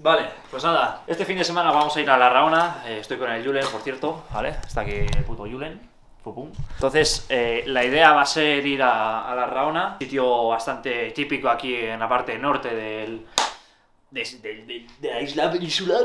Vale, pues nada, este fin de semana vamos a ir a la Raona, eh, estoy con el Julen, por cierto, ¿vale? Está aquí el puto Julen. Entonces, eh, la idea va a ser ir a la Raona, sitio bastante típico aquí en la parte norte del, de, de- de- de la isla peninsular.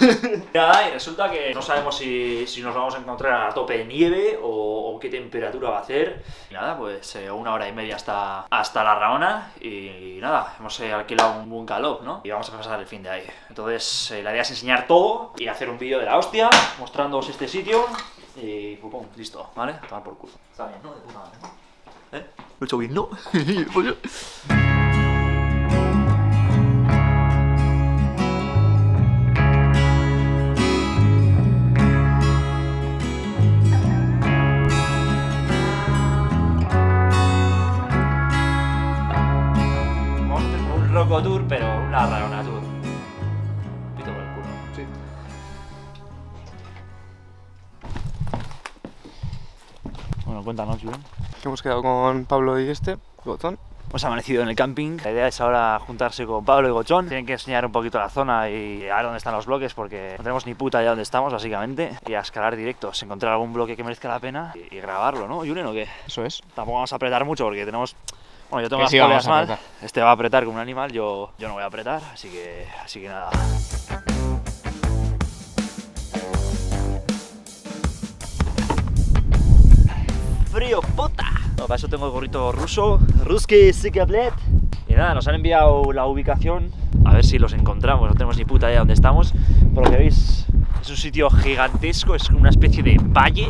Nada, y resulta que no sabemos si, si nos vamos a encontrar a tope de nieve o, o qué temperatura va a hacer. Y nada, pues eh, una hora y media hasta, hasta la Raona y, nada, hemos eh, alquilado un bungalow, ¿no? Y vamos a pasar el fin de ahí. Entonces, eh, la idea es enseñar todo y hacer un vídeo de la hostia, mostrándoos este sitio y pum, pum, listo, ¿vale? A tomar por culo. Está bien, ¿no? De puta madre. ¿Eh? Lo he hecho bien, ¿no? Tour, pero una Raona Tour. Pito por el culo. Sí. Bueno, cuéntanos, Julen. Hemos quedado con Pablo y este, Botón. Hemos amanecido en el camping. La idea es ahora juntarse con Pablo y Gochón. Tienen que enseñar un poquito la zona y a ver dónde están los bloques porque no tenemos ni puta idea dónde estamos, básicamente. Y a escalar directos, encontrar algún bloque que merezca la pena y, y grabarlo, ¿no, Julen, o qué? Eso es. Tampoco vamos a apretar mucho porque tenemos... Bueno, yo tengo Que las sí poleas mal. Este va a apretar como un animal, yo, yo no voy a apretar, así que, así que nada. frío, puta. No, para eso tengo el gorrito ruso, ruski sikablet. Y nada, nos han enviado la ubicación. A ver si los encontramos, no tenemos ni puta idea dónde estamos. Por lo que veis, es un sitio gigantesco, es una especie de valle.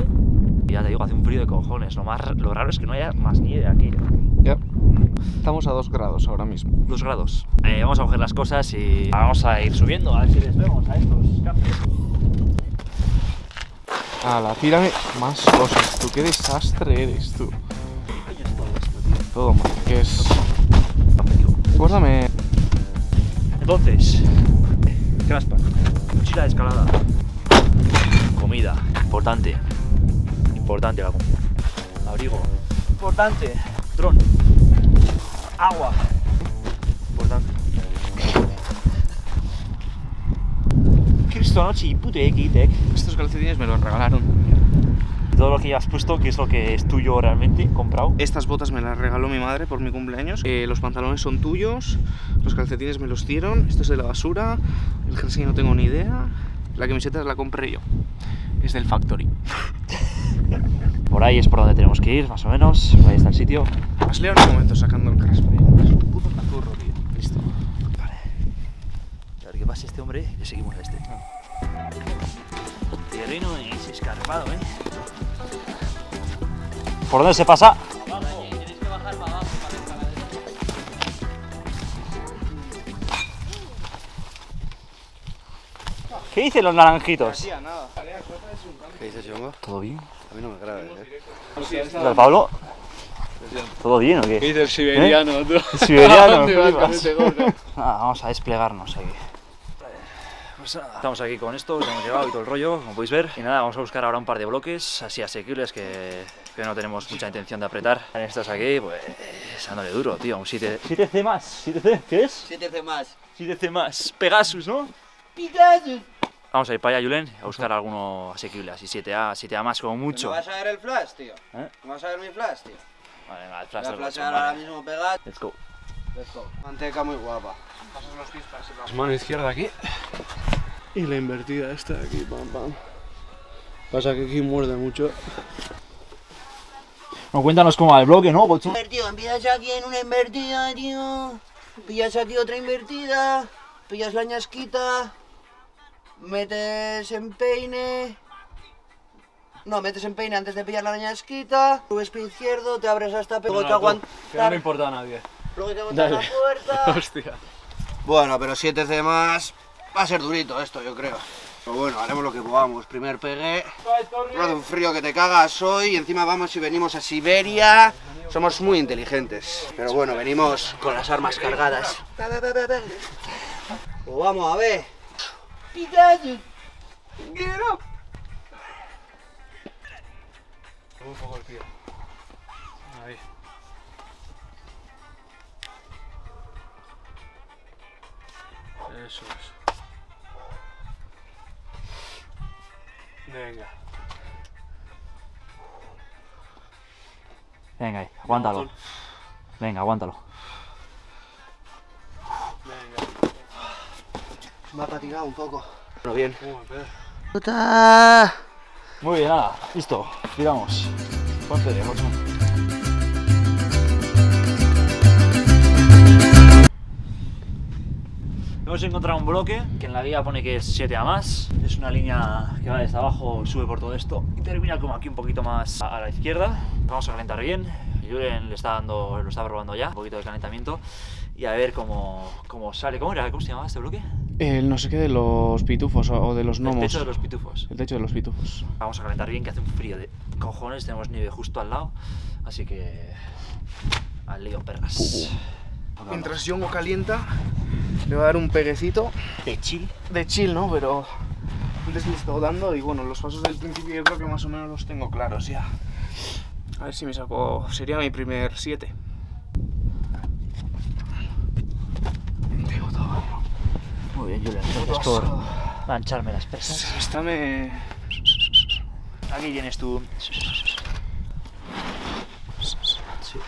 Y ya te digo, hace un frío de cojones. Lo, más, lo raro es que no haya más nieve aquí. Estamos a 2 grados ahora mismo. Dos grados. Eh, vamos a coger las cosas y vamos a ir subiendo, a ver si les vemos a estos campos. A la tírame más cosas. Tú qué desastre eres tú. ¿Qué coño es todo esto, tío? Todo mal. Que es. Recuérdame. Entonces, ¿qué más? Mochila de escalada. Comida, importante. Importante la comida. Abrigo, importante. Dron. Agua, importante. Cristo noche y puto equitek. Estos calcetines me los regalaron. Todo lo que ya has puesto, que es lo que es tuyo realmente, comprado. Estas botas me las regaló mi madre por mi cumpleaños. Eh, los pantalones son tuyos. Los calcetines me los dieron. Esto es de la basura. El jersey no tengo ni idea. La camiseta la compré yo. Es del Factory. Por ahí es por donde tenemos que ir, más o menos. Ahí está el sitio. Has leído un momento sacando el crespo. Es un puto cazurro, tío. Listo. Vale. A ver qué pasa este hombre y le seguimos a este. Terreno es escarpado, ¿eh? ¿Por dónde se pasa? ¿Qué dicen los naranjitos? ¿Qué dices, Chongo? ¿Todo bien? A mí no me grabes, eh. ¿Qué tal, Pablo? ¿Todo bien o qué? ¿Qué dice el siberiano? tú? Siberiano, ¿Dónde vas con flipas. ese gorro? Nada, vamos a desplegarnos aquí. Estamos aquí con esto, hemos llegado y todo el rollo, como podéis ver. Y nada, vamos a buscar ahora un par de bloques así asequibles que, que no tenemos mucha intención de apretar. En estas aquí, pues, dándole duro, tío. Un 7... 7C más, 7C, ¿qué es? 7C más. 7C más. Pegasus, ¿no? ¡Picasso! Vamos a ir para allá, Julen, a buscar alguno asequible, así 7A, 7A más como mucho. ¿No vas a ver el flash, tío? ¿Eh? ¿No vas a ver mi flash, tío? Vale, venga, el Voy flash a flashear ahora vale. mismo. Let's go. Let's go. Manteca muy guapa. Las mano izquierda aquí. Y la invertida esta de aquí, pam, pam. Pasa que aquí muerde mucho. Bueno, cuéntanos cómo va el bloque, ¿no, tío, empiezas aquí en una invertida, tío. Pillas aquí otra invertida. Pillas la ñasquita. Metes en peine. No, metes en peine antes de pillar la ñasquita. Subes pie izquierdo, te abres hasta pe- Luego te aguantas. Que no me importa a nadie. Luego te aguantas la puerta. Hostia. Bueno, pero 7C más. Va a ser durito esto, yo creo. Pero bueno, haremos lo que podamos. Primer pegué. Hace un frío que te cagas hoy. Y encima vamos y venimos a Siberia. Somos muy inteligentes. Pero bueno, venimos con las armas cargadas. Pues vamos a ver. Get up. Sube un poco el pie. Ahí. Eso es. Venga. Venga ahí, aguántalo. Venga, aguántalo. Venga. Me ha patinado un poco. Pero bien. Puta. Muy bien, nada, listo, tiramos. Ponte de. Hemos encontrado un bloque que en la guía pone que es 7 a más. Es una línea que va desde abajo, sube por todo esto y termina como aquí un poquito más a a la izquierda. Vamos a calentar bien. Julen le está dando, lo está probando ya, un poquito de calentamiento y a ver cómo, cómo sale. ¿Cómo era? ¿Cómo se llamaba este bloque? El no sé qué de los pitufos o, de los El gnomos. techo de los pitufos. El techo de los pitufos. Vamos a calentar bien, que hace un frío de cojones, tenemos nieve justo al lado, así que al lío perras. Mientras Yongo calienta, le va a dar un peguecito de chill. de chill, ¿no? Pero antes le he estado dando y bueno, los pasos del principio yo creo que más o menos los tengo claros ya. A ver si me saco. Sería mi primer 7. Tengo todo. Muy bien, Julián, gracias por mancharme las presas. Esta me. Aquí tienes tu... Sí.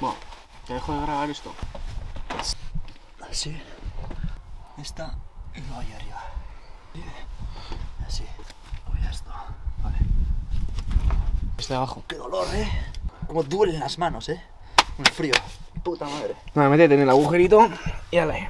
Bueno, te dejo de grabar esto. Así. Esta y luego ahí arriba. Así. Voy a esto. Vale. Este de abajo. Qué dolor, eh. Como duelen las manos, eh. Un frío. Puta madre. Nada, métete en el agujerito y dale.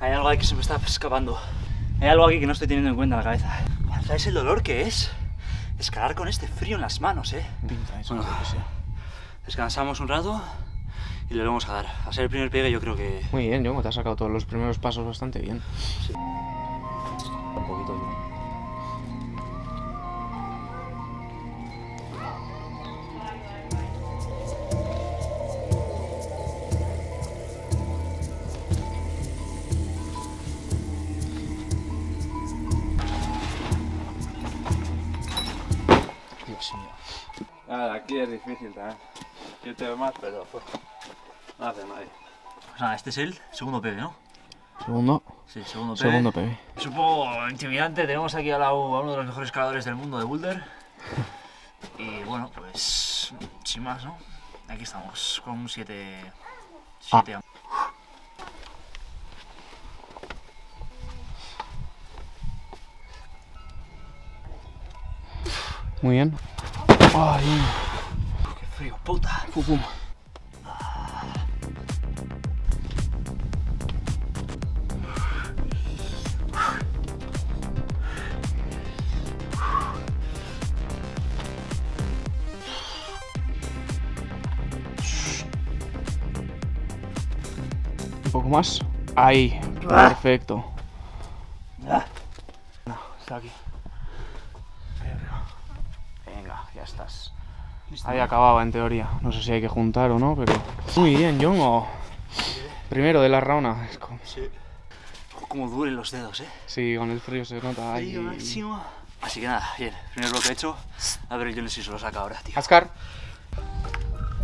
Hay algo ahí que se me está escapando. Hay algo aquí que no estoy teniendo en cuenta en la cabeza. ¿Sabes el dolor que es? Escalar con este frío en las manos, eh. Pinta eso, Bueno. creo que sí. Descansamos un rato y le vamos a dar. A ser el primer pegue yo creo que... Muy bien, Yongo, te has sacado todos los primeros pasos bastante bien. Un poquito aquí es difícil también. Yo te veo más, pero pues, no hace nadie. Pues nada, este es el segundo pegue, ¿no? Segundo. Sí, segundo pegue. Segundo. Es un poco intimidante, tenemos aquí al lado a uno de los mejores escaladores del mundo de Boulder. Y bueno, pues sin más, ¿no? Aquí estamos, con un 7... 7 Muy bien. Ay, ¡Qué frío, puta! pum, pum. Un poco más. Ahí, perfecto. Ah. No, está aquí. Venga, ya estás. Ahí acababa en teoría. No sé si hay que juntar o no, pero. Muy bien, Jongo. Primero de la rauna. Es como- Sí. Como duelen los dedos, ¿eh? Sí, con el frío se nota ahí. Frío máximo. Así que nada, bien, primer bloque hecho. A ver yo si se lo saca ahora, tío. Ascar.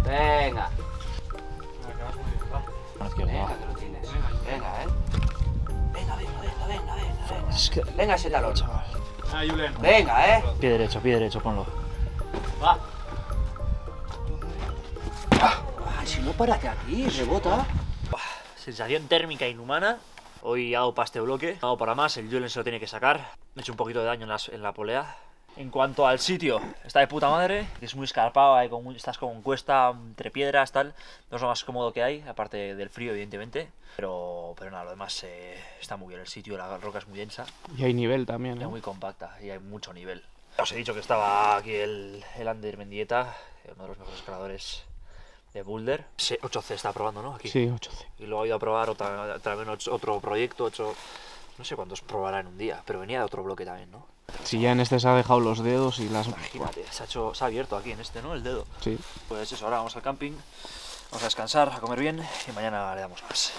Venga, va. venga, que lo tienes. Venga, eh. Venga, venga, venga, venga, venga. venga. Es que... Venga ese talón. Julen. Venga, eh. Pie derecho, pie derecho, ponlo. Ay, si no, párate aquí, rebota. Sensación térmica inhumana. Hoy hago para este bloque, hago para más, el Julen se lo tiene que sacar. Me he hecho un poquito de daño en, las- en la polea. En cuanto al sitio, está de puta madre, es muy escarpado, hay con, estás con cuesta, entre piedras, tal. No es lo más cómodo que hay, aparte del frío, evidentemente. Pero, pero nada, lo demás eh, está muy bien el sitio, la roca es muy densa, Y hay nivel también. es ¿no? muy compacta y hay mucho nivel. Os he dicho que estaba aquí el, el Ander Mendieta, uno de los mejores escaladores de Boulder. Sí, 8C está probando, ¿no? Aquí. Sí, 8C. Y luego ha ido a probar otra, también otro proyecto, ocho... No sé cuántos probará en un día, pero venía de otro bloque también, ¿no? Si ya en este se ha dejado los dedos y las... Imagínate, se ha, hecho, se ha abierto aquí en este, ¿no? El dedo. Sí. Pues eso, ahora vamos al camping, vamos a descansar, a comer bien y mañana le damos más.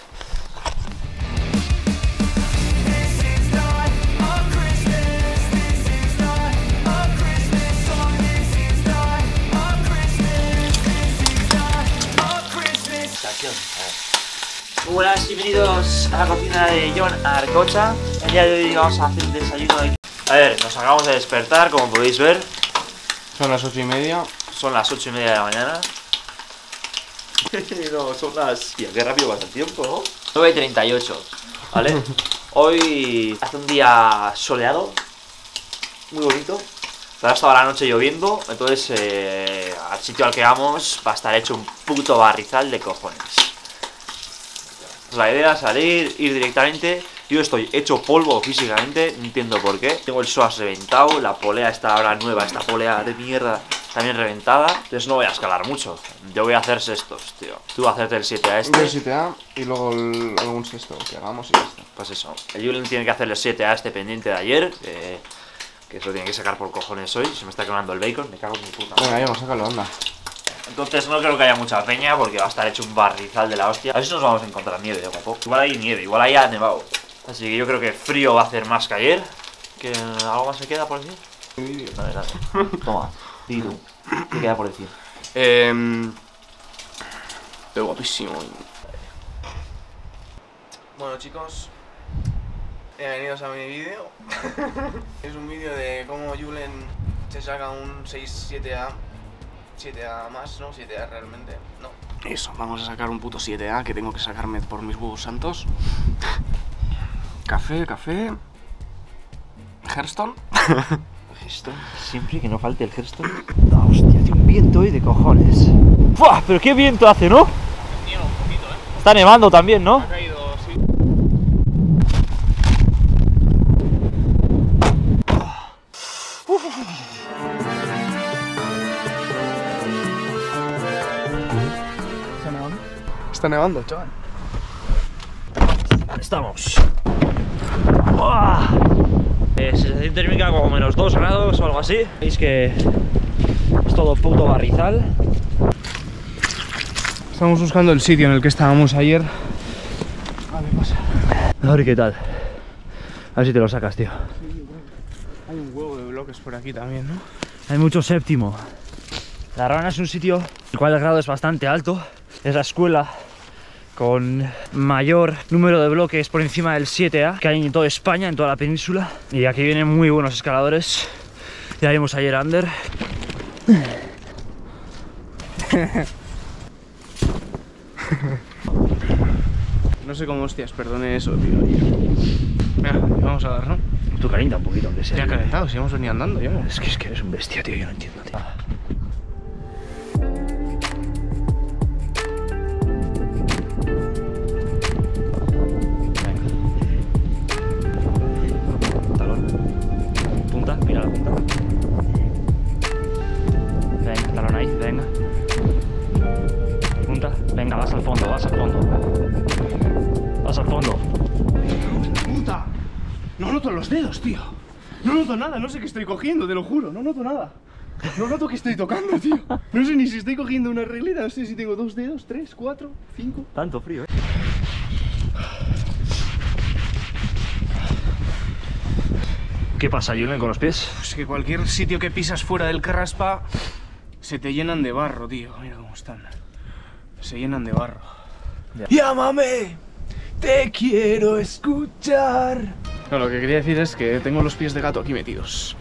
Ver. Muy buenas, bienvenidos a la cocina de John Arcocha. El día de hoy vamos a hacer un desayuno. de- A ver, nos acabamos de despertar, como podéis ver. Son las ocho y media. Son las 8 y media de la mañana. no, son las. Qué rápido pasa el tiempo, ¿no? 9.38, ¿vale? Hoy hace un día soleado, muy bonito. Pero ha estado la noche lloviendo, entonces eh, al sitio al que vamos va a estar hecho un puto barrizal de cojones. La idea es salir, ir directamente. Yo estoy hecho polvo físicamente, no entiendo por qué. Tengo el SOAS reventado, la polea está ahora nueva, esta polea de mierda también reventada. Entonces no voy a escalar mucho. Yo voy a hacer sextos, tío. Tú vas a hacerte el 7 a este. Un 7A y luego el- algún sexto que hagamos y ya está. Pues eso. El Julen tiene que hacer el 7 a este pendiente de ayer. eh, que eso tiene que sacar por cojones hoy. Se me está quemando el bacon, me cago en mi puta. Venga, John, sácalo, anda. Entonces no creo que haya mucha peña porque va a estar hecho un barrizal de la hostia. A ver si nos vamos a encontrar nieve, eh, guapo. Igual hay nieve, igual hay ha nevado. Así que yo creo que frío va a hacer más que ayer. ¿Que algo más se queda por decir? Dale, dale. Toma, di tú. ¿Qué queda por decir? Eh, estoy guapísimo. Bueno chicos, bienvenidos a mi vídeo. es un vídeo de cómo Julen se saca un 6-7A. 7A más, ¿no? 7A realmente, no. Eso, vamos a sacar un puto 7A que tengo que sacarme por mis huevos santos. Café, café. Hearthstone. Hearthstone, siempre que no falte el Hearthstone. Ah, hostia, hace un viento hoy de cojones. ¡Fua! Pero qué viento hace, ¿no? Nieva un poquito, ¿eh? Está nevando también, ¿no? Está nevando, chaval. Estamos. Eh, sensación térmica como menos 2 grados o algo así. Veis que es todo puto barrizal. Estamos buscando el sitio en el que estábamos ayer. A ver qué tal. A ver si te lo sacas, tío. Hay un huevo de bloques por aquí también, ¿no? Hay mucho séptimo. La Rana es un sitio el cual el grado es bastante alto. Es la escuela con mayor número de bloques por encima del 7A que hay en toda España, en toda la península. Y aquí vienen muy buenos escaladores. Ya vimos ayer a Ander. No sé cómo hostias, perdone eso, tío. Venga, vamos a dar, ¿no? Tú calienta un poquito, aunque sea. Ya calentado, si hemos venido andando ya. Es que, es que eres un bestia, tío, yo no entiendo, tío. Noto los dedos, tío. No noto nada, no sé qué estoy cogiendo, te lo juro, no noto nada. No noto que estoy tocando, tío. No sé ni si estoy cogiendo una regleta, no sé si tengo dos dedos, tres, cuatro, cinco. Tanto frío, eh. ¿Qué pasa, Julen, con los pies? Pues que cualquier sitio que pisas fuera del carraspa se te llenan de barro, tío. Mira cómo están. Se llenan de barro. ¡Llámame! ¡Te quiero escuchar! No, lo que quería decir es que tengo los pies de gato aquí metidos.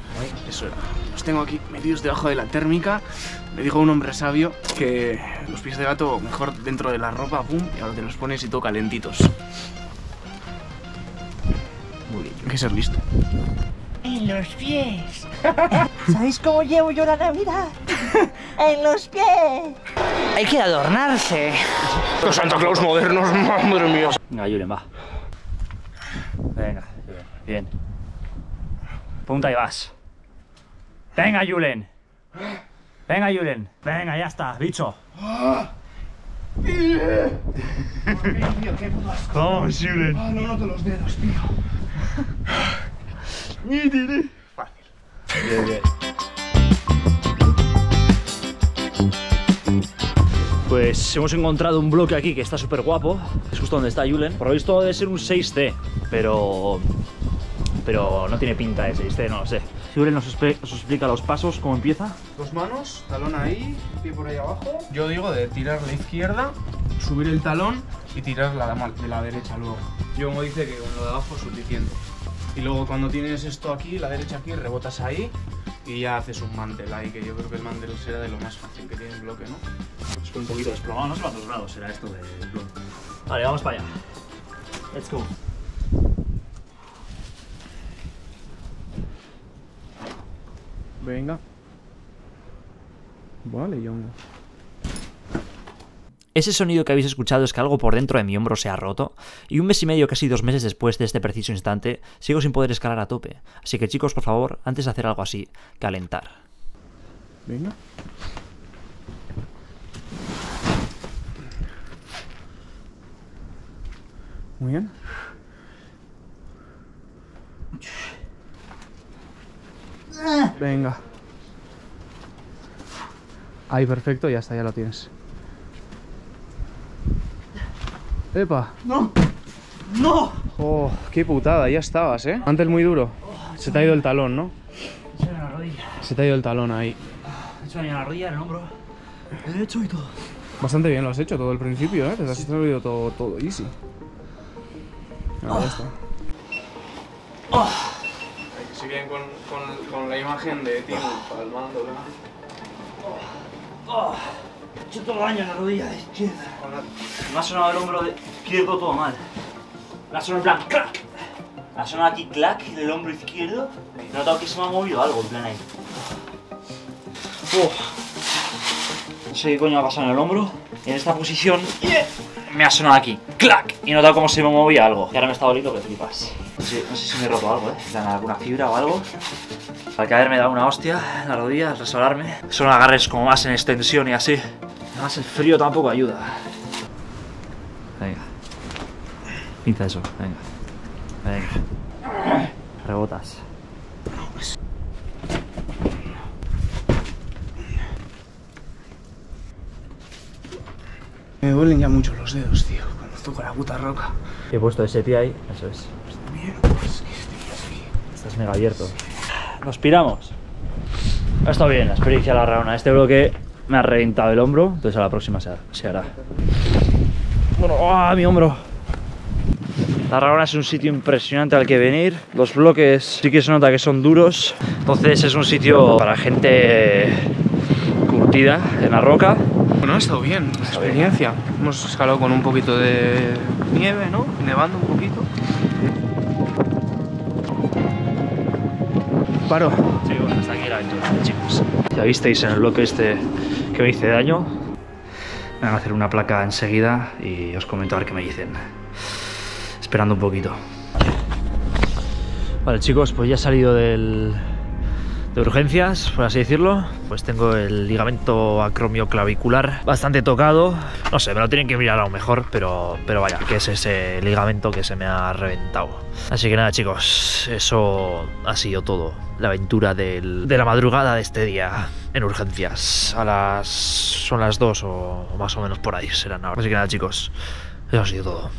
Eso era. Los tengo aquí metidos debajo de la térmica. Me dijo un hombre sabio que los pies de gato mejor dentro de la ropa, pum, y ahora te los pones y todo calentitos. Muy bien. Hay que ser listo. En los pies. ¿Sabéis cómo llevo yo la Navidad? En los pies. Hay que adornarse. Los Santa Claus modernos, madre mía. Venga, Julen, va. Venga, bien. Punta y vas. Venga, Julen. Venga, Julen. Venga, ya está, bicho. Vamos, Julen. Ah, no noto los dedos, tío. Pues hemos encontrado un bloque aquí que está súper guapo. Es justo donde está Julen. Por lo visto debe ser un 6C, pero. Pero no tiene pinta de 6C, no lo sé. Julen nos, expli- nos explica los pasos, cómo empieza. Dos manos, talón ahí, pie por ahí abajo. Yo digo de tirar la izquierda, subir el talón y tirar la de la derecha luego. Yo como dice que con lo de abajo es suficiente. Y luego cuando tienes esto aquí, la derecha aquí, rebotas ahí y ya haces un mantel ahí, que yo creo que el mantel será de lo más fácil que tiene el bloque, ¿no? Es un poquito desplomado, no sé cuántos grados será esto del bloque. Vale, vamos para allá. Let's go. Venga. Vale, Yongo. Ese sonido que habéis escuchado es que algo por dentro de mi hombro se ha roto, y un mes y medio, casi dos meses después de este preciso instante, sigo sin poder escalar a tope. Así que chicos, por favor, antes de hacer algo así, calentar. Venga. Muy bien. Venga. Ahí, perfecto, ya está, ya lo tienes. ¡Epa! ¡No! ¡No! Oh, qué putada, ya estabas, ¿eh? Antes muy duro. Se te ha ido el talón, ¿no? En la rodilla. Se te ha ido el talón ahí. He hecho en la rodilla, en el hombro. Derecho y todo. Bastante bien lo has hecho todo el principio, ¿eh? Te has salido todo, todo easy. Ahora ya está. Si bien con, con, con la imagen de Tim palmando, He hecho todo el daño en la rodilla izquierda. Me ha sonado el hombro de izquierdo todo mal. Me ha sonado en plan crack. Me ha sonado aquí clack en el hombro izquierdo. He notado que se me ha movido algo, en plan ahí. No sé qué coño ha pasado en el hombro. En esta posición me ha sonado aquí clack. Y he notado como se me movía algo. Y ahora me está doliendo que flipas. No sé, no sé si me he roto algo, ¿eh? Alguna fibra o algo. Al caer me da una hostia en la rodilla, al resolarme. Son agarres como más en extensión y así. Además el frío tampoco ayuda. Venga. Pinza eso, venga. Venga. Rebotas. Me duelen ya mucho los dedos, tío, cuando toco la puta roca. He puesto ese pie ahí, eso es. Estás mega abierto. Nos piramos. Ha estado bien la experiencia de la rauna. Este bloque me ha reventado el hombro, entonces a la próxima se, se hará. Bueno, ¡ah, mi hombro! La Raona es un sitio impresionante al que venir. Los bloques sí que se nota que son duros. Entonces es un sitio para gente curtida en la roca. Bueno, ha estado bien la experiencia. Hemos escalado con un poquito de nieve, ¿no? Nevando un poquito. Paro. Sí, bueno, hasta aquí la aventura, chicos. Ya visteis en el bloque este que me hice daño. Me van a hacer una placa enseguida y os comento a ver qué me dicen. Esperando un poquito. Vale, chicos, pues ya he salido del, de urgencias, por así decirlo. Pues tengo el ligamento acromioclavicular bastante tocado. No sé, me lo tienen que mirar aún mejor, pero, pero vaya, que es ese ligamento que se me ha reventado. Así que nada, chicos, eso ha sido todo. La aventura de la madrugada de este día en urgencias. A las. son las 2 o más o menos por ahí serán ahora. Así que nada, chicos, eso ha sido todo.